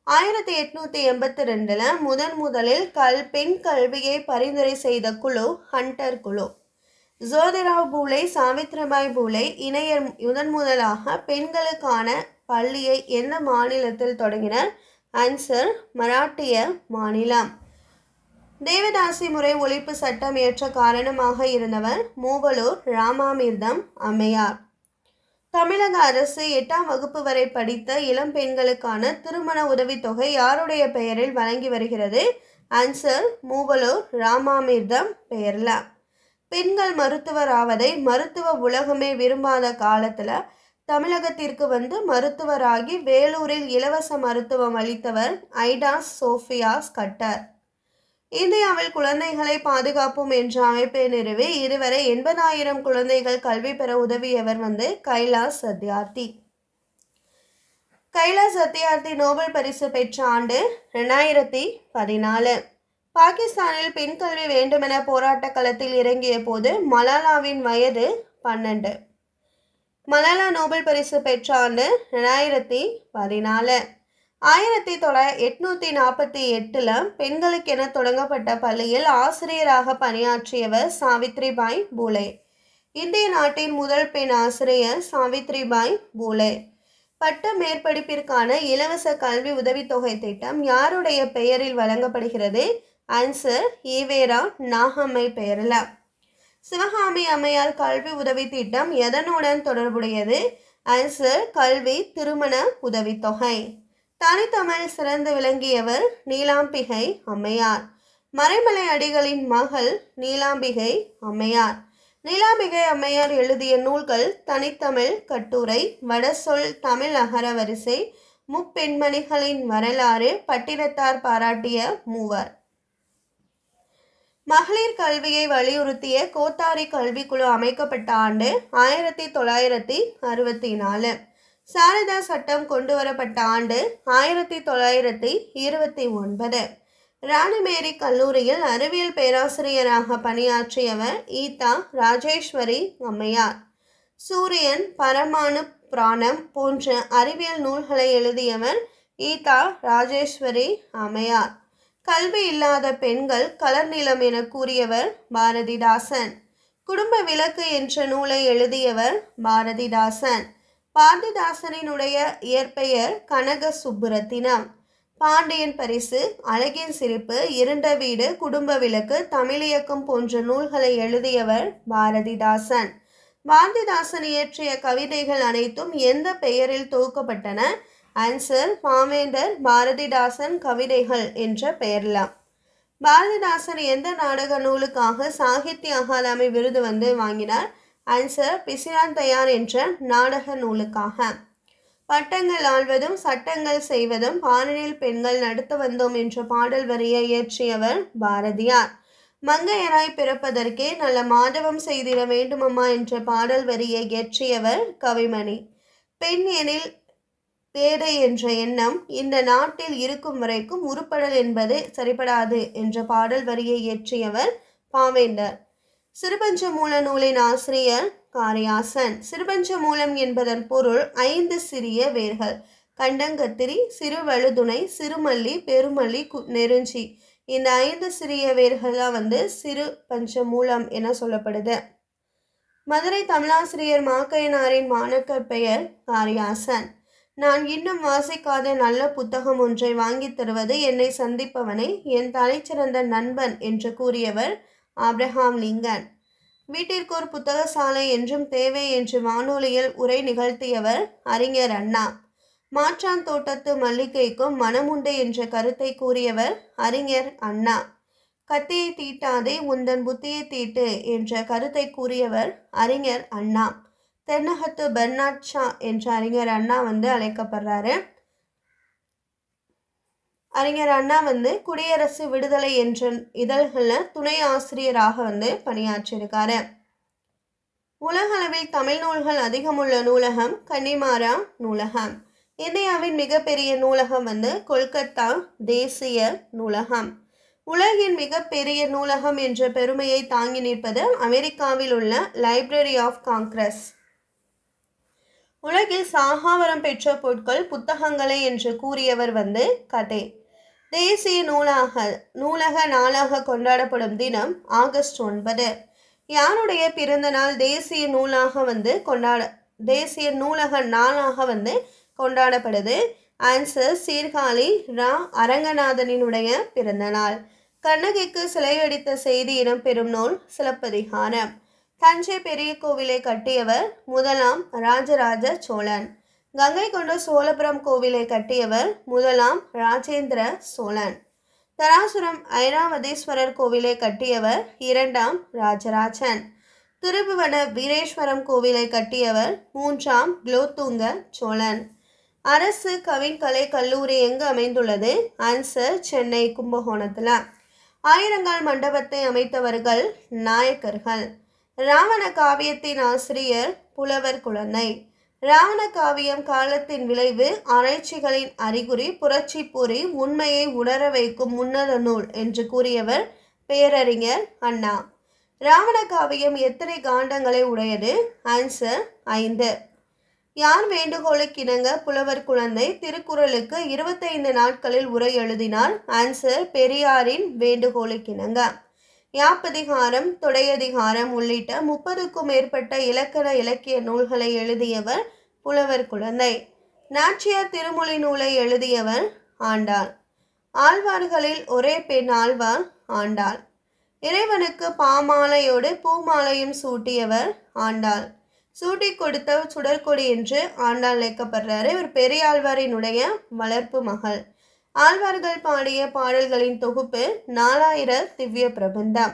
ஆயிரத்தி எட்நூற்றி எண்பத்தி ரெண்டில் முதன் முதலில் கல் பெண் கல்வியை பரிந்துரை செய்த குழு ஹண்டர் குழு. ஜோதிராவ் பூலே சாவித்ரிபாய் பூலே இணையர் முதன் முதலாக பெண்களுக்கான பள்ளியை எந்த மாநிலத்தில் தொடங்கினர்? ஆன்சர் மராட்டிய மாநிலம். தேவதாசி முறை ஒழிப்பு சட்டம் ஏற்ற காரணமாக இருந்தவர் மூவலூர் ராமாமிர்தம் அம்மையார். தமிழக அரசு எட்டாம் வகுப்பு வரை படித்த இளம் பெண்களுக்கான திருமண உதவித்தொகை யாருடைய பெயரில் வழங்கி வருகிறது? ஆன்சர் மூவலூர் ராமாமிர்தம் பெயரில். பெண்கள் மருத்துவர் ஆவதை மருத்துவ உலகமே விரும்பாத காலத்தில் தமிழகத்திற்கு வந்து மருத்துவராகி வேலூரில் இலவச மருத்துவம் அளித்தவர் ஐடாஸ் சோஃபியாஸ் கட்டர். இந்தியாவில் குழந்தைகளை பாதுகாப்போம் என்ற அமைப்பை நிறுவி இதுவரை எண்பதாயிரம் குழந்தைகள் கல்வி பெற உதவியவர் வந்து கைலாஸ் சத்யார்த்தி. கைலாஸ் சத்யார்த்தி நோபல் பரிசு பெற்ற ஆண்டு ரெண்டாயிரத்தி பதினாலு. பாகிஸ்தானில் பெண்கல்வி வேண்டுமென போராட்ட களத்தில் இறங்கிய போது மலாலாவின் வயது பன்னெண்டு. மலாலா நோபல் பரிசு பெற்ற ஆண்டு ரெண்டாயிரத்தி பதினாலு. ஆயிரத்தி தொள்ளா எட்நூற்றி நாற்பத்தி எட்டில் பெண்களுக்கென தொடங்கப்பட்ட பள்ளியில் ஆசிரியராக பணியாற்றியவர் சாவித்ரிபாய் பூலே. இந்திய நாட்டின் முதல் பெண் ஆசிரியர் சாவித்ரிபாய் பூலே. பட்ட மேற்படிப்பிற்கான இலவச கல்வி உதவித்தொகை திட்டம் யாருடைய பெயரில் வழங்கப்படுகிறது? ஆன்சர் ஈவேரா நாகம்மை பெயரில் சிவகாமி அம்மையார் கல்வி உதவி திட்டம் எதனுடன் தொடர்புடையது? ஆன்சர் கல்வி திருமண உதவித்தொகை. தனித்தமிழ் சிறந்து விளங்கியவர் நீலாம்பிகை அம்மையார். மறைமலை அடிகளின் மகள் நீலாம்பிகை அம்மையார். நீலாம்பிகை அம்மையார் எழுதிய நூல்கள் தனித்தமிழ் கட்டுரை வடசொல் தமிழ் அகரவரிசை முப்பெண்மணிகளின் வரலாறு பட்டினத்தார் பாராட்டிய மூவர். மகளிர் கல்வியை வலியுறுத்திய கோத்தாரி கல்விக்குழு அமைக்கப்பட்ட ஆண்டு ஆயிரத்தி தொள்ளாயிரத்தி அறுபத்தி நாலு. சாரதா சட்டம் கொண்டு வரப்பட்ட ஆண்டு ஆயிரத்தி தொள்ளாயிரத்தி இருபத்தி ஒன்பது. ராணிமேரி கல்லூரியில் அறிவியல் பேராசிரியராக பணியாற்றியவர் ஈதா ராஜேஸ்வரி அம்மையார். சூரியன் பரமானு பிராணம் போன்ற அறிவியல் நூல்களை எழுதியவர் ஈதா ராஜேஸ்வரி அம்மையார். கல்வி இல்லாத பெண்கள் கலர் நிலம் என கூறியவர் பாரதிதாசன். குடும்ப விளக்கு என்ற நூலை எழுதியவர் பாரதிதாசன். பாரதிதாசனினுடைய இயற்பெயர் கனக சுப்புரத்தினம் பாண்டியன் பரிசு அழகின் சிரிப்பு இருண்ட வீடு குடும்ப விளக்கு தமிழியக்கம் போன்ற நூல்களை எழுதியவர் பாரதிதாசன். பாரதிதாசன் இயற்றிய கவிதைகள் அனைத்தும் எந்த பெயரில் தொகுக்கப்பட்டன? ஆன்சர் பாவேந்தர் பாரதிதாசன் கவிதைகள் என்ற பெயர்லாம். பாரதிதாசன் எந்த நாடக நூலுக்காக சாகித்ய அகாதமி விருது வந்து வாங்கினார்? ஆன்சர் பிசிரான் தயார் என்ற நாடக நூலுக்காக. பட்டங்கள் ஆழ்வதும் சட்டங்கள் செய்வதும் பாடலில் பெண்கள் நடத்த வந்தோம் என்ற பாடல் வரியை இயற்றியவர் பாரதியார். மங்கையராய் பிறப்பதற்கே நல்ல மாதவம் செய்திட வேண்டுமம்மா என்ற பாடல் வரியை இயற்றியவர் கவிமணி. பெண் எனில் பேதை என்ற எண்ணம் இந்த நாட்டில் இருக்கும் வரைக்கும் உருப்படல் என்பது சரிபடாது என்ற பாடல் வரியை இயற்றியவர் பாவேந்தர். சிறுபஞ்ச மூல நூலின் ஆசிரியர் காரியாசன். சிறுபஞ்ச மூலம் என்பதன் பொருள் ஐந்து சிறிய வேர்கள். கண்டங்கத்திரி சிறுவழுதுணை சிறுமல்லி பெருமல்லி கு- நெருஞ்சி. இந்த ஐந்து சிறிய வேர்கள்லாம் வந்து சிறு பஞ்ச மூலம் என சொல்லப்படுது. மதுரை தமிழாசிரியர் மாக்கையனாரின் மாணக்கர் பெயர் காரியாசன். நான் இன்னும் வாசிக்காத நல்ல புத்தகம் ஒன்றை வாங்கித் தருவது என்னை சந்திப்பவனை என் தலைச்சிறந்த நண்பன் என்று கூறியவர் ஆப்ரஹாம் லிங்கன். வீட்டிற்கு ஒரு புத்தக சாலை என்றும் தேவை என்று வானொலியில் உரை நிகழ்த்தியவர் அறிஞர் அண்ணா. மாற்றான் தோட்டத்து மல்லிகைக்கும் மனமுண்டு என்ற கருத்தை கூறியவர் அறிஞர் அண்ணா. கத்தியை தீட்டாதே உந்தன் புத்தியை தீட்டு என்ற கருத்தை கூறியவர் அறிஞர் அண்ணா. தென்னகத்து பெர்னாட் ஷா என்ற அறிஞர் அண்ணா வந்து அழைக்கப்படுறாரு. அறிஞர் அண்ணா வந்து குடியரசு விடுதலை என்ற இதழ்களில் துணை ஆசிரியராக வந்து பணியாற்றியிருக்காரு. உலகளவில் தமிழ் நூல்கள் அதிகமுள்ள நூலகம் கன்னிமாரா நூலகம். இந்தியாவின் மிகப்பெரிய நூலகம் வந்து கொல்கத்தா தேசிய நூலகம். உலகின் மிகப்பெரிய நூலகம் என்ற பெருமையை தாங்கி நிற்பது அமெரிக்காவில் உள்ள லைப்ரரி ஆஃப் காங்கிரஸ் உலகில் சாகாவரம் பெற்ற பொருட்கள் புத்தகங்களே என்று கூறியவர் வந்து கதே. தேசிய நூலாக நூலக நாளாக கொண்டாடப்படும் தினம் ஆகஸ்ட் ஒன்பது. யாருடைய பிறந்த நாள் தேசிய நூலாக வந்து கொண்டாட தேசிய நூலக நாளாக வந்து கொண்டாடப்படுது. ஆன்சர் சீர்காழி ரா. அரங்கநாதனினுடைய பிறந்த நாள். கண்ணகிக்கு சிலையடித்த செய்தி இடம்பெறும் நூல் சிலப்பதிகாரம். தஞ்சை பெரிய கோவிலை கட்டியவர் முதலாம் ராஜராஜ சோழன். கங்கை கொண்ட சோழபுரம் கோவிலை கட்டியவர் முதலாம் ராஜேந்திர சோழன். தராசுரம் ஐராவதீஸ்வரர் கோவிலை கட்டியவர் இரண்டாம் ராஜராஜன். திருபுவன வீரேஸ்வரம் கோவிலை கட்டியவர் மூன்றாம் குலோத்துங்க சோழன். அரசு கவின்கலை கல்லூரி எங்கு அமைந்துள்ளது? ஆன்சர் சென்னை கும்பகோணத்தில். ஆயிரங்கால் மண்டபத்தை அமைத்தவர்கள் நாயக்கர்கள். ராவண காவியத்தின் ஆசிரியர் புலவர் குழந்தை. ராவண காவியம் காலத்தின் விளைவு ஆராய்ச்சிகளின் அறிகுறி புரட்சி பொறி உண்மையை உணர வைக்கும் முன்னத நூல் என்று கூறியவர் பேரறிஞர் அண்ணா. ராவண காவியம் எத்தனை காண்டங்களை உடையது? ஆன்சர் ஐந்து. யார் வேண்டுகோளுக்கிணங்க புலவர் குழந்தை? திருக்குறளுக்கு இருபத்தைந்து நாட்களில் உரை எழுதினார். ஆன்சர் பெரியாரின் வேண்டுகோளுக்கிணங்க யாப்பதிகாரம் தொடையதிகாரம் உள்ளிட்ட முப்பதுக்கும் மேற்பட்ட இலக்கண இலக்கிய நூல்களை எழுதியவர் புலவர் குழந்தை. நாச்சியார் திருமொழி நூலை எழுதியவர் ஆண்டாள். ஆழ்வார்களில் ஒரே பெண் ஆழ்வார் ஆண்டாள். இறைவனுக்கு பாமாலையோடு பூமாலையும் சூட்டியவர் ஆண்டாள். சூட்டி கொடுத்த சுடற்கொடி என்று ஆண்டாள் அழைக்கப்படுறாரு. இவர் பெரியாழ்வாரினுடைய வளர்ப்பு மகள். ஆழ்வார்கள் பாடிய பாடல்களின் தொகுப்பு நாலாயிர திவ்ய பிரபந்தம்.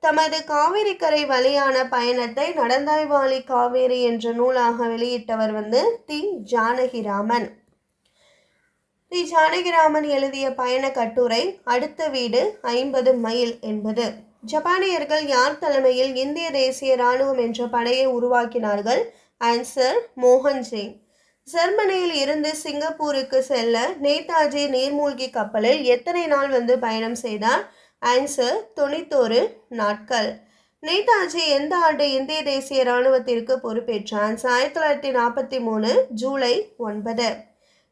தமது காவிரிக்கரை வழியான பயணத்தை நடந்தாய்வாளி காவேரி என்ற நூலாக வெளியிட்டவர் வந்து தி. ஜானகிராமன். தி. ஜானகிராமன் எழுதிய பயண கட்டுரை அடுத்த வீடு ஐம்பது மைல் என்பது. ஜப்பானியர்கள் யார் தலைமையில் இந்திய தேசிய இராணுவம் என்ற படையை உருவாக்கினார்கள்? ஆன்சர் மோகன் சிங் ஜெர்மனியில் இருந்து சிங்கப்பூருக்கு செல்ல நேதாஜி நீர்மூழ்கி கப்பலில் எத்தனை நாள் வந்து பயணம் செய்தார்? ஆன்சர் தொண்ணூத்தோரு நாட்கள். நேதாஜி எந்த ஆண்டு இந்திய தேசிய இராணுவத்திற்கு பொறுப்பேற்றார்? ஆயிரத்தி தொள்ளாயிரத்தி நாற்பத்தி மூணு ஜூலை ஒன்பது.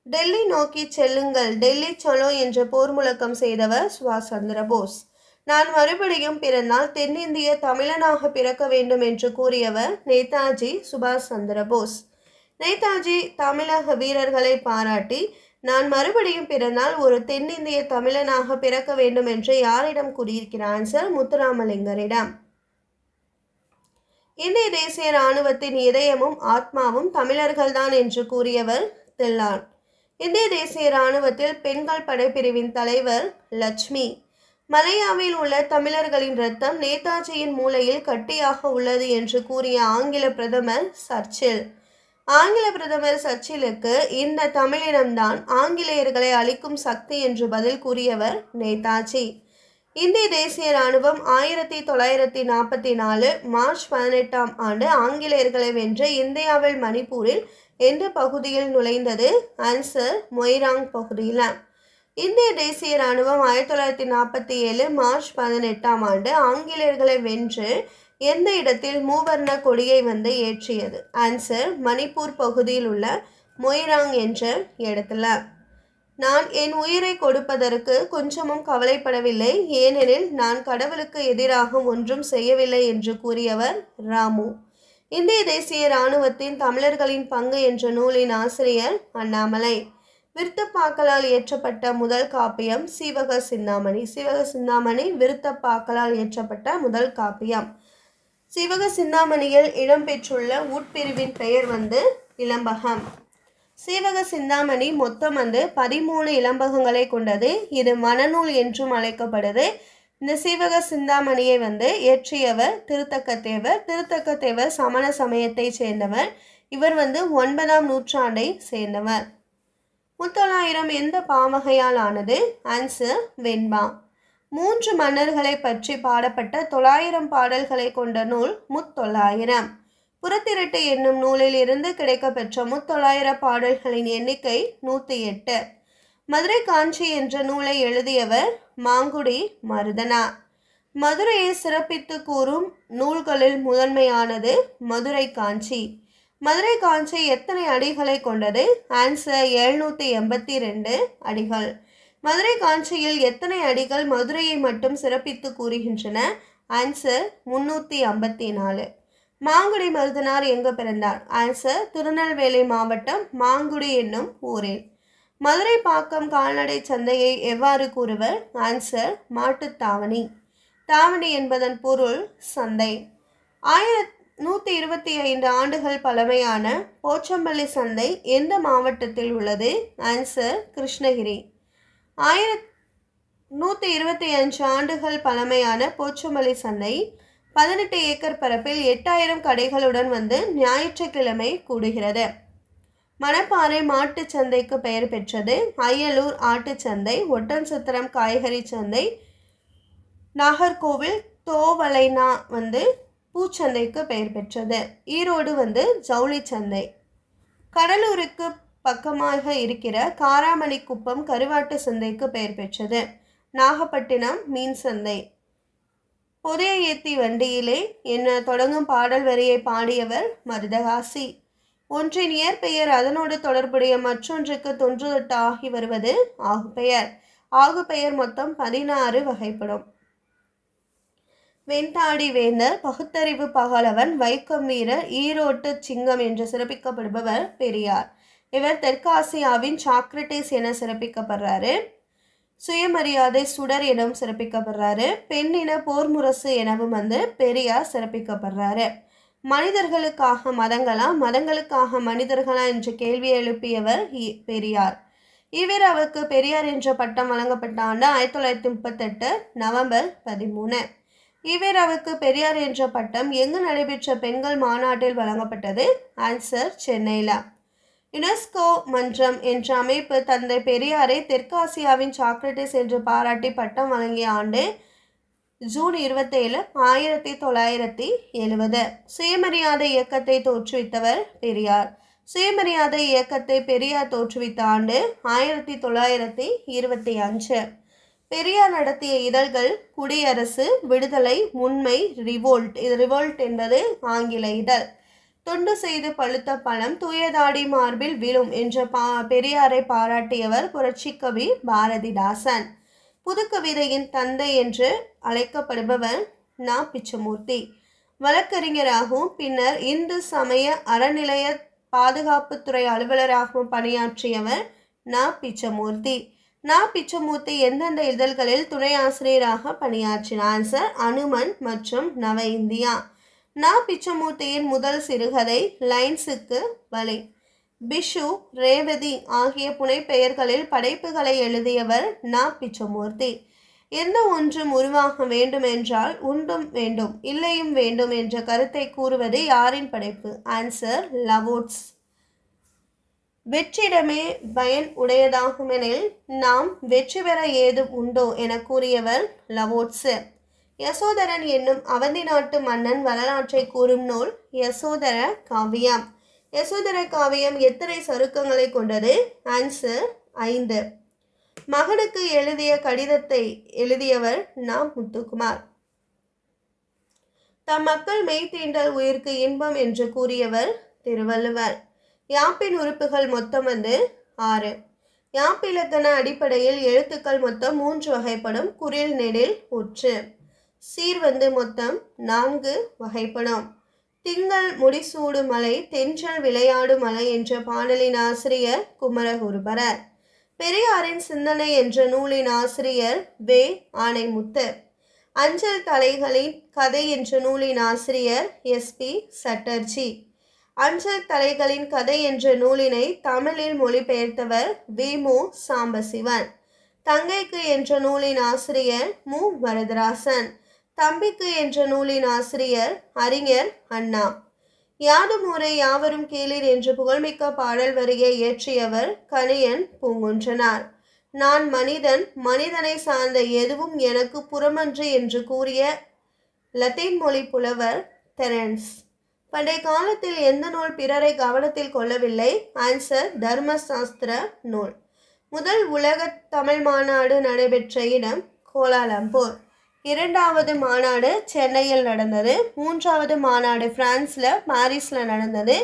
டெல்லி நோக்கி செல்லுங்கள். டெல்லி சலோ என்ற போர் முழக்கம் செய்தவர் சுபாஷ் சந்திர போஸ். நான் மறுபடியும் பிறந்தால் தென்னிந்திய தமிழனாக பிறக்க வேண்டும் என்று கூறியவர் நேதாஜி சுபாஷ் சந்திர போஸ். நேதாஜி தமிழக வீரர்களை பாராட்டி நான் மறுபடியும் பிறந்தால் ஒரு தென்னிந்திய தமிழனாக பிறக்க வேண்டும் என்று யாரிடம் கூறியிருக்கிறான் சார் முத்துராமலிங்கரிடம். இந்திய தேசிய இராணுவத்தின் இதயமும் ஆத்மாவும் தமிழர்கள்தான் என்று கூறியவர் தில்லான். இந்திய தேசிய இராணுவத்தில் பெண்கள் படைப்பிரிவின் தலைவர் லட்சுமி. மலையாவில் உள்ள தமிழர்களின் ரத்தம் நேதாஜியின் மூலையில் கட்டியாக உள்ளது என்று கூறிய ஆங்கில பிரதமர் சர்ச்சில். ஆங்கில பிரதமர் சர்ச்சிலுக்கு இந்த தமிழினம்தான் ஆங்கிலேயர்களை அழிக்கும் சக்தி என்று பதில் கூறியவர் நேதாஜி. இந்திய தேசிய இராணுவம் ஆயிரத்தி தொள்ளாயிரத்தி நாற்பத்தி நாலு மார்ச் பதினெட்டாம் ஆண்டு ஆங்கிலேயர்களை வென்று இந்தியாவில் மணிப்பூரில் எந்த பகுதியில் நுழைந்தது? ஆன்சர் மொய்ராங் பகுதியில். இந்திய தேசிய இராணுவம் ஆயிரத்தி தொள்ளாயிரத்தி நாற்பத்தி ஏழு மார்ச் பதினெட்டாம் ஆண்டு ஆங்கிலேயர்களை வென்று எந்த இடத்தில் மூவர்ண கொடியை வந்து ஏற்றியது? ஆன்சர் மணிப்பூர் பகுதியில் உள்ள மொய்ராங் என்ற இடத்துல. நான் என் உயிரை கொடுப்பதற்கு கொஞ்சமும் கவலைப்படவில்லை. ஏனெனில் நான் கடவுளுக்கு எதிராக ஒன்றும் செய்யவில்லை என்று கூறியவர் ராமு. இந்திய தேசிய இராணுவத்தின் தமிழர்களின் பங்கு என்ற நூலின் ஆசிரியர் அண்ணாமலை. விருத்தப்பாக்களால் இயற்றப்பட்ட முதல் காப்பியம் சீவக சிந்தாமணி. சீவக சிந்தாமணி விருத்தப்பாக்களால் இயற்றப்பட்ட முதல் காப்பியம். சிவக சிந்தாமணியில் இடம்பெற்றுள்ள உட்பிரிவின் பெயர் வந்து இளம்பகம் சீவக சிந்தாமணி மொத்தம் வந்து பதிமூணு இளம்பகங்களை கொண்டது. இது மனநூல் என்றும் அழைக்கப்படுது. இந்த சீவக சிந்தாமணியை வந்து இயற்றியவர் திருத்தக்கத்தேவர். திருத்தக்கத்தேவர் சமண சமயத்தைச் சேர்ந்தவர். இவர் வந்து ஒன்பதாம் நூற்றாண்டை சேர்ந்தவர். முத்தொள்ளாயிரம் எந்த பாவகையால் ஆனது? ஆன்சர் வெண்பா. மூன்று மன்னர்களை பற்றி பாடப்பட்ட தொள்ளாயிரம் பாடல்களை கொண்ட நூல் முத்தொள்ளாயிரம் புறத்திரட்டு என்னும் நூலில் இருந்து கிடைக்கப்பெற்ற முத்தொள்ளாயிர பாடல்களின் எண்ணிக்கை நூற்றி எட்டு. மதுரை காஞ்சி என்ற நூலை எழுதியவர் மாங்குடி மருதனா. மதுரையை சிறப்பித்து கூறும் நூல்களில் முதன்மையானது மதுரை காஞ்சி. மதுரை காஞ்சி எத்தனை அடிகளை கொண்டது? ஆன்சர் எழுநூற்றி எண்பத்தி ரெண்டு அடிகள். மதுரை காஞ்சியில் எத்தனை அடிகள் மதுரையை மட்டும் சிறப்பித்து கூறுகின்றன? ஆன்சர் முன்னூற்றி ஐம்பத்தி நாலு. மாங்குடி மருதனார் எங்கு பிறந்தார்? ஆன்சர் திருநெல்வேலி மாவட்டம் மாங்குடி என்னும் ஊரில். மதுரை பாக்கம் கால்நடை சந்தையை எவ்வாறு கூறுவர்? ஆன்சர் மாட்டுத்தாவணி. தாவணி என்பதன் பொருள் சந்தை. ஆயிரத் நூற்றி இருபத்தி ஐந்து ஆண்டுகள் பழமையான போச்சம்பள்ளி சந்தை எந்த மாவட்டத்தில் உள்ளது? ஆன்சர் கிருஷ்ணகிரி. ஆயிரத் நூற்றி இருபத்தி அஞ்சு ஆண்டுகள் பழமையான போச்சம்பள்ளி சந்தை பதினெட்டு ஏக்கர் பரப்பில் எட்டாயிரம் கடைகளுடன் வந்து ஞாயிற்றுக்கிழமை கூடுகிறது. மணப்பாறை மாட்டுச் சந்தைக்கு பெயர் பெற்றது. அய்யலூர் ஆட்டுச் சந்தை ஒட்டன்சத்திரம் காய்கறி சந்தை நாகர்கோவில் தோவலைனா வந்து பூச்சந்தைக்கு பெயர் பெற்றது. ஈரோடு வந்து ஜவுளி சந்தை. கடலூருக்கு பக்கமாக இருக்கிற காராமணி குப்பம் கருவாட்டு சந்தைக்கு பெயர் பெற்றது. நாகப்பட்டினம் மீன் சந்தை. புதிய ஏத்தி வண்டியிலே என்ன தொடங்கும் பாடல் வரியை பாடியவர் மருதகாசி. ஒன்றின் இயற்பெயர் அதனோடு தொடர்புடைய மற்றொன்றுக்கு தொன்றுதொட்டு ஆகி வருவது ஆகுபெயர். ஆகுபெயர் மொத்தம் பதினாறு வகைப்படும். வெண்தாடி வேந்தர் பகுத்தறிவு பகலவன் வைக்கம் வீரர் ஈரோட்டு சிங்கம் என்று சிறப்பிக்கப்படுபவர் பெரியார். இவர் தெற்காசியாவின் சாக்ரட்டிஸ் என சிறப்பிக்கப்படுறாரு. சுயமரியாதை சுடர் எனவும் சிறப்பிக்கப்படுறாரு. பெண்ணின போர் முரசு எனவும் வந்து பெரியார் சிறப்பிக்கப்படுறாரு. மனிதர்களுக்காக மதங்களா? மதங்களுக்காக மனிதர்களா என்ற கேள்வியை எழுப்பியவர் இ- பெரியார். அவருக்கு பெரியார் என்ற பட்டம் வழங்கப்பட்ட ஆண்டு ஆயிரத்தி தொள்ளாயிரத்தி முப்பத்தெட்டு நவம்பர் பதிமூணு. இவர் அவருக்கு பெரியார் என்ற பட்டம் எங்கு நடைபெற்ற பெண்கள் மாநாட்டில் வழங்கப்பட்டது? ஆன்சர் சென்னையில். யுனெஸ்கோ மன்றம் என்ற அமைப்பு தந்தை பெரியாரை தெற்காசியாவின் சாக்ரட்டிஸ் என்று பாராட்டி பட்டம் வழங்கிய ஆண்டு ஜூன் இருபத்தேழு ஆயிரத்தி தொள்ளாயிரத்தி எழுபது சுயமரியாதை இயக்கத்தை தோற்றுவித்தவர் பெரியார். சுயமரியாதை இயக்கத்தை பெரியார் தோற்றுவித்த ஆண்டு ஆயிரத்தி தொள்ளாயிரத்தி இருபத்தி அஞ்சு. பெரியார் நடத்திய இதழ்கள் குடியரசு விடுதலை உண்மை ரிவோல்ட். இது ரிவோல்ட் என்பது ஆங்கில இதழ். தொண்டு செய்து பழுத்த பழம் தூயதாடி மார்பில் விழும் என்ற பா பெரியாரை பாராட்டியவர் புரட்சி கவி பாரதிதாசன். புதுக்கவிதையின் தந்தை என்று அழைக்கப்படுபவர் நா. பிச்சமூர்த்தி. வழக்கறிஞராகவும் பின்னர் இந்து சமய அறநிலைய பாதுகாப்புத்துறை அலுவலராகவும் பணியாற்றியவர் நா. பிச்சமூர்த்தி. நா. பிச்சமூர்த்தி எந்தெந்த இதழ்களில் துணை ஆசிரியராக பணியாற்றினார்? சார். அனுமன் மற்றும் நவ இந்தியா. நா பிச்சமூர்த்தியின் முதல் சிறுகதை லைன்ஸுக்கு வலை. பிஷு ரேவதி ஆகிய புனைப்பெயர்களில் படைப்புகளை எழுதியவர் நா பிச்சமூர்த்தி. எந்த ஒன்றும் உருவாக வேண்டும் என்றால் உண்டும் வேண்டும் இல்லையும் வேண்டும் என்ற கருத்தை கூறுவது யாரின் படைப்பு? ஆன்சர் லவோட்ஸ் வெற்றிடமே பயன் உடையதாகுமெனில் நாம் வெற்றி பெற ஏதும் உண்டோ என கூறியவர் லவோட்ஸர் யசோதரன் என்னும் அவந்தி நாட்டு மன்னன் வரலாற்றை கூறும் நூல் யசோதர காவியம். யசோதர காவியம் எத்தனை சருக்கங்களை கொண்டது? ஆன்சர் ஐந்து. மகனுக்கு எழுதிய கடிதத்தை எழுதியவர் நா முத்துக்குமார். தம் மக்கள் மெய்தீண்டல் உயிர்க்கு இன்பம் என்று கூறியவர் திருவள்ளுவர். யாப்பின் உறுப்புகள் மொத்தம் வந்து ஆறு. யாப்பிலக்கண அடிப்படையில் எழுத்துக்கள் மொத்தம் மூன்று வகைப்படும். குரில் நெடில் உற்று. சீர் வந்து மொத்தம் நான்கு வகைப்படும். திங்கள் முடிசூடு மலை தென்றல் விளையாடு மலை என்ற பாடலின் ஆசிரியர் குமரகுருபரர். பெரியாரின் சிந்தனை என்ற நூலின் ஆசிரியர் வே. ஆணைமுத்து அஞ்சல் தலைகளின் கதை என்ற நூலின் ஆசிரியர் எஸ்பி சட்டர்ஜி. அஞ்சல் தலைகளின் கதை என்ற நூலினை தமிழில் மொழிபெயர்த்தவர் வி. மு. சாம்பசிவன். தங்கைக்கு என்ற நூலின் ஆசிரியர் மு. வரதராசன். தம்பிக்கு என்ற நூலின் ஆசிரியர் அறிஞர் அண்ணா. யாதும் ஊரை யாவரும் கேளீர் என்று புகழ்மிக்க பாடல் வரியை இயற்றியவர் கணியன் பூங்குன்றனார். நான் மனிதன் மனிதனை சார்ந்த எதுவும் எனக்கு புறமன்று என்று கூறிய லத்தீன் மொழி புலவர் தெரன்ஸ். பண்டைய காலத்தில் எந்த நூல் பிறரை கவனத்தில் கொள்ளவில்லை? ஆன்சர் தர்மசாஸ்திர நூல். முதல் உலக தமிழ் மாநாடு நடைபெற்ற இடம் கோலாலம்பூர். இரண்டாவது மாநாடு சென்னையில் நடந்தது. மூன்றாவது மாநாடு பிரான்ஸில் பாரிஸில் நடந்தது.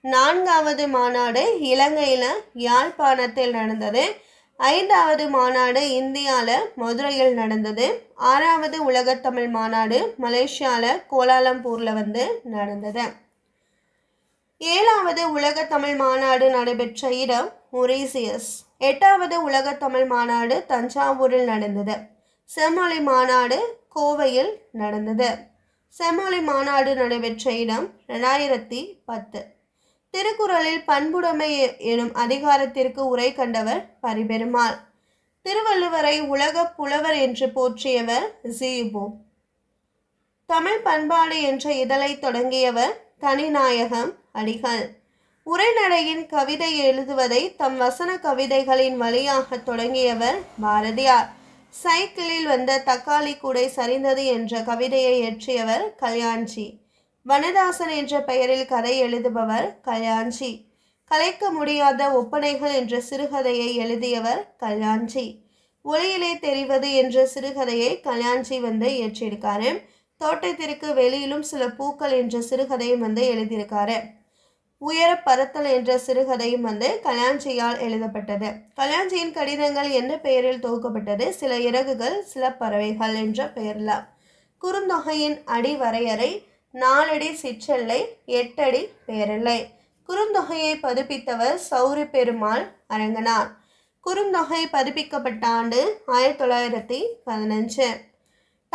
நான்காவது மாநாடு இலங்கையில் யாழ்ப்பாணத்தில் நடந்தது. ஐந்தாவது மாநாடு இந்தியாவில் மதுரையில் நடந்தது. ஆறாவது உலகத்தமிழ் மாநாடு மலேசியாவில் கோலாலம்பூரில் வந்து நடந்தது. ஏழாவது உலகத்தமிழ் மாநாடு நடைபெற்ற இடம் மொரீசியஸ். எட்டாவது உலகத்தமிழ் மாநாடு தஞ்சாவூரில் நடந்தது. செம்மொழி மாநாடு கோவையில் நடந்தது. செம்மொழி மாநாடு நடைபெற்ற இடம் ரெண்டாயிரத்தி பத்து. திருக்குறளில் பண்புடைமை எனும் அதிகாரத்திற்கு உரை கண்டவர் பரிபெருமாள். திருவள்ளுவரை உலக புலவர் என்று போற்றியவர் ஜீபோ தமிழ் பண்பாடு என்ற இதழை தொடங்கியவர் தனிநாயகம் அடிகள். உரைநடையின் கவிதை எழுதுவதை தம் வசன கவிதைகளின் வழியாக தொடங்கியவர் பாரதியார். சைக்கிளில் வந்த தக்காளி கூடை சரிந்தது என்ற கவிதையை இயற்றியவர் கல்யாண்ஜி. வனதாசன் என்ற பெயரில் கதை எழுதுபவர் கல்யாண்ஜி. கலைக்க முடியாத ஒப்பனைகள் என்ற சிறுகதையை எழுதியவர் கல்யாண்ஜி. ஒளியிலே தெரிவது என்ற சிறுகதையை கல்யாண்ஜி வந்து இயற்றியிருக்காரு. தோட்டத்திற்கு வெளியிலும் சில பூக்கள் என்ற சிறுகதையும் வந்து எழுதியிருக்காரு. உயர பறத்தல் என்ற சிறுகதையும் வந்து கல்யாஞ்சியால் எழுதப்பட்டது. கல்யாஞ்சியின் கடிதங்கள் என்ன பெயரில் தொகுக்கப்பட்டது? சில இறகுகள் சில பறவைகள் என்ற பெயரில். குறுந்தொகையின் அடி வரையறை நாலடி சிற்றெல்லை எட்டடி பேரெல்லை. குறுந்தொகையை பதிப்பித்தவர் சௌரி பெருமாள் அரங்கனார். குறுந்தொகை பதிப்பிக்கப்பட்ட ஆண்டு ஆயிரத்தி தொள்ளாயிரத்தி பதினஞ்சு.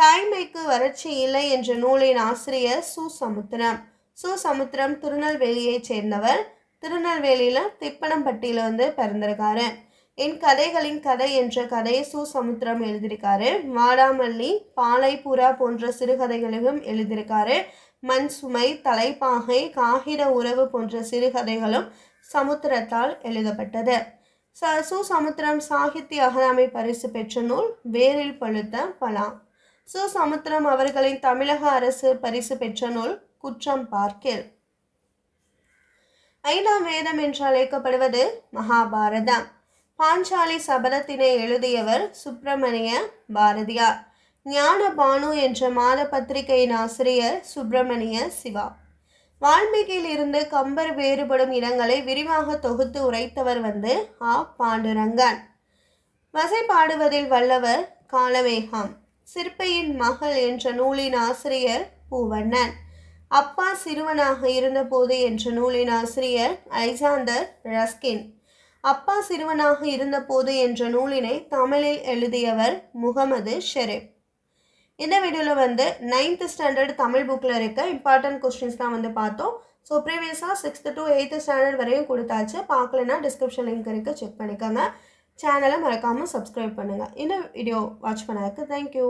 தாய்மைக்கு வறட்சி இல்லை என்ற நூலின் ஆசிரியர் சு. சமுத்திரம். சு சமுத்திரம் திருநெல்வேலியைச் சேர்ந்தவர். திருநெல்வேலியில் திப்பனம்பட்டியில் வந்து பிறந்திருக்காரு. என் கதைகளின் கதை என்ற கதையை சு சமுத்திரம் எழுதியிருக்காரு. வாடாமல்லி பாலைப்புறா போன்ற சிறுகதைகளையும் எழுதியிருக்காரு. மண் சுமை தலைப்பாகை காகித உறவு போன்ற சிறுகதைகளும் சமுத்திரத்தால் எழுதப்பட்டது. ச சு சமுத்திரம் சாகித்ய அகாதமி பரிசு பெற்ற நூல் வேரில் பழுத்த பலா. சு சமுத்திரம் அவர்களின் தமிழக அரசு பரிசு பெற்ற நூல் குற்றம் பார்க்கில் ஐந்தாம் வேதம் என்று அழைக்கப்படுவது மகாபாரதம். பாஞ்சாலி சபதத்தினை எழுதியவர் சுப்பிரமணிய பாரதியார். ஞான பானு என்ற மாத பத்திரிகையின் ஆசிரியர் சுப்பிரமணிய சிவா. வால்மீகியில் இருந்து கம்பர் வேறுபடும் இடங்களை விரிவாக தொகுத்து உரைத்தவர் வந்து ஆ. பாண்டுரங்கன். வசை பாடுவதில் வல்லவர் காலவேகம் சிற்பியின் மகள் என்ற நூலின் ஆசிரியர் பூவண்ணன். அப்பா சிறுவனாக இருந்தபோது என்ற நூலின் ஆசிரியர் அலெக்சாண்டர் ரஸ்கின். அப்பா சிறுவனாக இருந்தபோது என்ற நூலினை தமிழில் எழுதியவர் முகமது ஷெரீப். இந்த வீடியோவில் வந்து நைன்த் ஸ்டாண்டர்ட் தமிழ் புக்கில் இருக்க இம்பார்ட்டன்ட் கொஸ்டின்ஸ் தான் வந்து பார்த்தோம். ஸோ ப்ரீவியஸாக சிக்ஸ்த்து டு எயித்து ஸ்டாண்டர்ட் வரையும் கொடுத்தாச்சு. பார்க்கலன்னா டிஸ்கிரிப்ஷன் லிங்க் இருக்குது செக் பண்ணிக்கோங்க. சேனலை மறக்காமல் சப்ஸ்கிரைப் பண்ணுங்கள் இந்த வீடியோ வாட்ச் பண்ணதுக்கு தேங்க்யூ